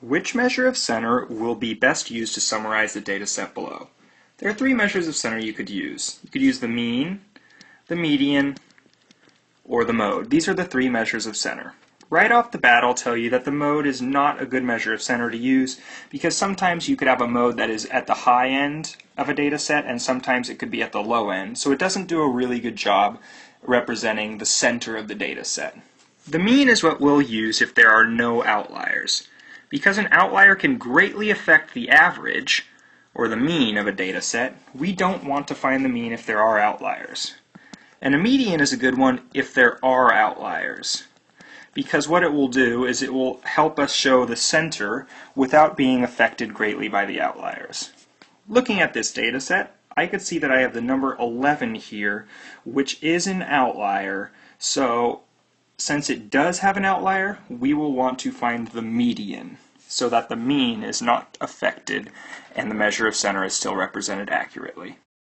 Which measure of center will be best used to summarize the data set below? There are three measures of center you could use. You could use the mean, the median, or the mode. These are the three measures of center. Right off the bat, I'll tell you that the mode is not a good measure of center to use because sometimes you could have a mode that is at the high end of a data set and sometimes it could be at the low end. So it doesn't do a really good job representing the center of the data set. The mean is what we'll use if there are no outliers. Because an outlier can greatly affect the average, or the mean of a data set, we don't want to find the mean if there are outliers. And a median is a good one if there are outliers. Because what it will do is it will help us show the center without being affected greatly by the outliers. Looking at this data set, I could see that I have the number 11 here, which is an outlier. So since it does have an outlier, we will want to find the median so that the mean is not affected and the measure of center is still represented accurately.